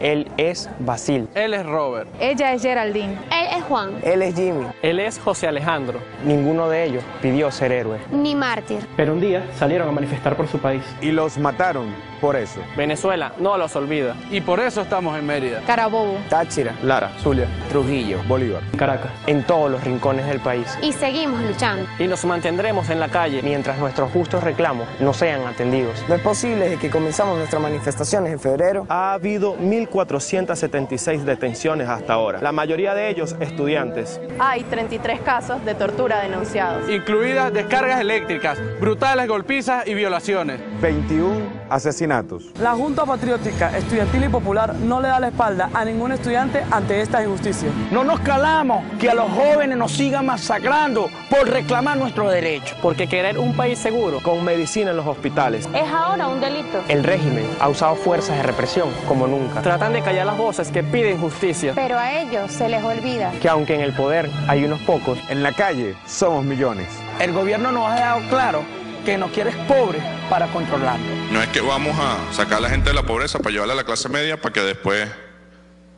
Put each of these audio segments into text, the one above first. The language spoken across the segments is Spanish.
Él es Basil. Él es Robert. Ella es Geraldine. Él es Juan. Él es Jimmy. Él es José Alejandro. Ninguno de ellos pidió ser héroe. Ni mártir. Pero un día salieron a manifestar por su país. Y los mataron por eso. Venezuela no los olvida. Y por eso estamos en Mérida. Carabobo. Táchira, Lara, Zulia. Trujillo, Bolívar. Caracas. en todos los rincones del país. Y seguimos luchando. Y nos mantendremos en la calle. Mientras nuestros justos reclamos no sean atendidos. No es posible desde que comenzamos nuestras manifestaciones en febrero. Ha habido 1.476 detenciones hasta ahora, la mayoría de ellos estudiantes. Hay 33 casos de tortura denunciados. Incluidas descargas eléctricas, brutales golpizas y violaciones. 21 asesinatos. La Junta Patriótica Estudiantil y Popular no le da la espalda a ningún estudiante ante esta injusticia. No nos calamos que a los jóvenes nos sigan masacrando por reclamar nuestros derechos. Porque querer un país seguro Con medicina en los hospitales. Es ahora un delito. El régimen ha usado fuerzas de represión como nunca. tratan de callar las voces que piden justicia. Pero a ellos se les olvida. Que aunque en el poder hay unos pocos, En la calle somos millones. El gobierno nos ha dejado claro que nos quiere pobres para controlarlo. No es que vamos a sacar a la gente de la pobreza para llevarla a la clase media para que después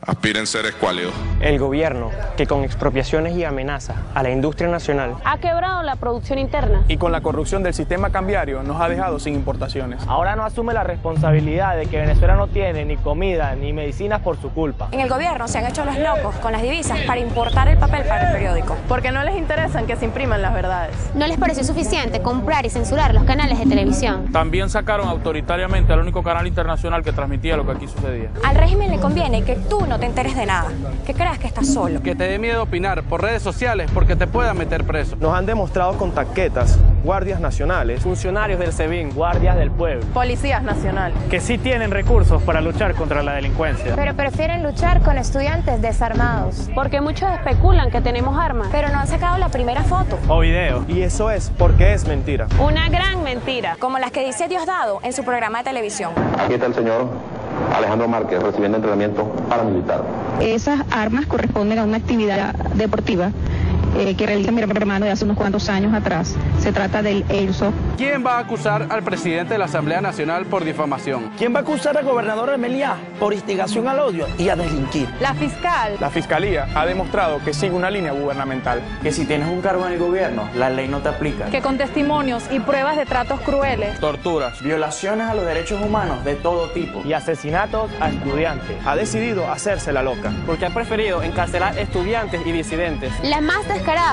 aspiren ser escuálidos. El gobierno, que con expropiaciones y amenazas a la industria nacional, Ha quebrado la producción interna. Y con la corrupción del sistema cambiario nos ha dejado sin importaciones. Ahora no asume la responsabilidad de que Venezuela no tiene ni comida ni medicinas por su culpa. En el gobierno se han hecho los locos con las divisas para importar el papel para el periódico. Porque no les interesan que se impriman las verdades. No les pareció suficiente comprar y censurar los canales de televisión. También sacaron autoritariamente al único canal internacional que transmitía lo que aquí sucedía. Al régimen le conviene que tú no te enteres de nada, que creas que estás solo. Que te dé miedo opinar por redes sociales porque te puedan meter preso. Nos han demostrado con taquetas, guardias nacionales, Funcionarios del SEBIN, Guardias del pueblo. Policías nacionales. Que sí tienen recursos para luchar contra la delincuencia. Pero prefieren luchar con estudiantes desarmados. Porque muchos especulan que tenemos armas. Pero no han sacado la primera foto, O video. y eso es porque es mentira. Una gran mentira. como las que dice Diosdado en su programa de televisión. Aquí está el señor Alejandro Márquez recibiendo entrenamiento paramilitar. Esas armas corresponden a una actividad deportiva eh, que realiza mi hermano de hace unos cuantos años atrás. Se trata del Airsoft. ¿Quién va a acusar al presidente de la Asamblea Nacional por difamación? ¿Quién va a acusar al gobernador de Meliá por instigación al odio y a delinquir? La fiscal La Fiscalía ha demostrado que sigue una línea gubernamental. Que si tienes un cargo en el gobierno, la ley no te aplica. que con testimonios y pruebas de tratos crueles Torturas. Violaciones a los derechos humanos de todo tipo. Y asesinatos a estudiantes. Ha decidido hacerse la loca. porque han preferido encarcelar estudiantes y disidentes. La más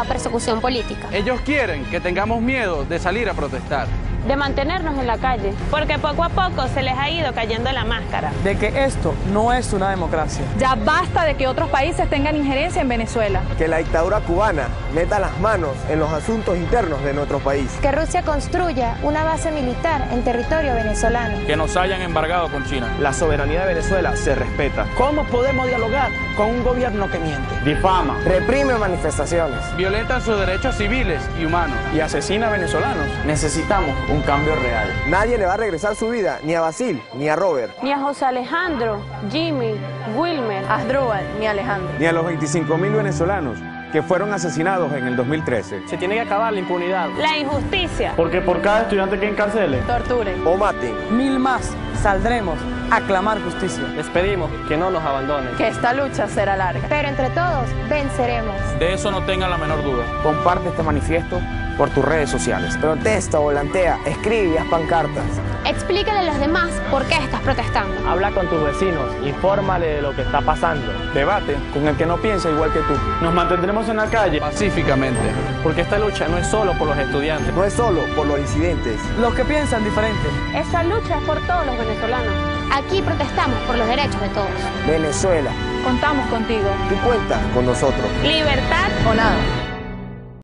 persecución política. Ellos quieren que tengamos miedo de salir a protestar. De mantenernos en la calle. Porque poco a poco se les ha ido cayendo la máscara. De que esto no es una democracia. Ya basta de que otros países tengan injerencia en Venezuela. Que la dictadura cubana meta las manos en los asuntos internos de nuestro país. Que Rusia construya una base militar en territorio venezolano. Que nos hayan embargado con China. La soberanía de Venezuela se respeta. ¿Cómo podemos dialogar con un gobierno que miente? Difama. Reprime manifestaciones. Violentan sus derechos civiles y humanos. Y asesina a venezolanos. Necesitamos un cambio real. Nadie le va a regresar su vida, ni a Basil, ni a Robert. Ni a José Alejandro, Jimmy, Wilmer. Asdrúbal ni Alejandro. Ni a los 25 mil venezolanos que fueron asesinados en el 2013. Se tiene que acabar la impunidad. La injusticia. Porque por cada estudiante que encarcele, Torturen. O maten. Mil más saldremos a clamar justicia. Les pedimos que no nos abandonen. Que esta lucha será larga. Pero entre todos venceremos. De eso no tengan la menor duda. Comparte este manifiesto por tus redes sociales. Protesta, volantea, escribe, haz pancartas. Explícale a los demás por qué estás protestando. habla con tus vecinos, infórmale de lo que está pasando. Debate con el que no piensa igual que tú. Nos mantendremos en la calle Pacíficamente. Porque esta lucha no es solo por los estudiantes. No es solo por los incidentes. Los que piensan diferente. Esa lucha es por todos los venezolanos. Aquí protestamos por los derechos de todos. Venezuela, Contamos contigo. tú cuentas con nosotros. Libertad O nada.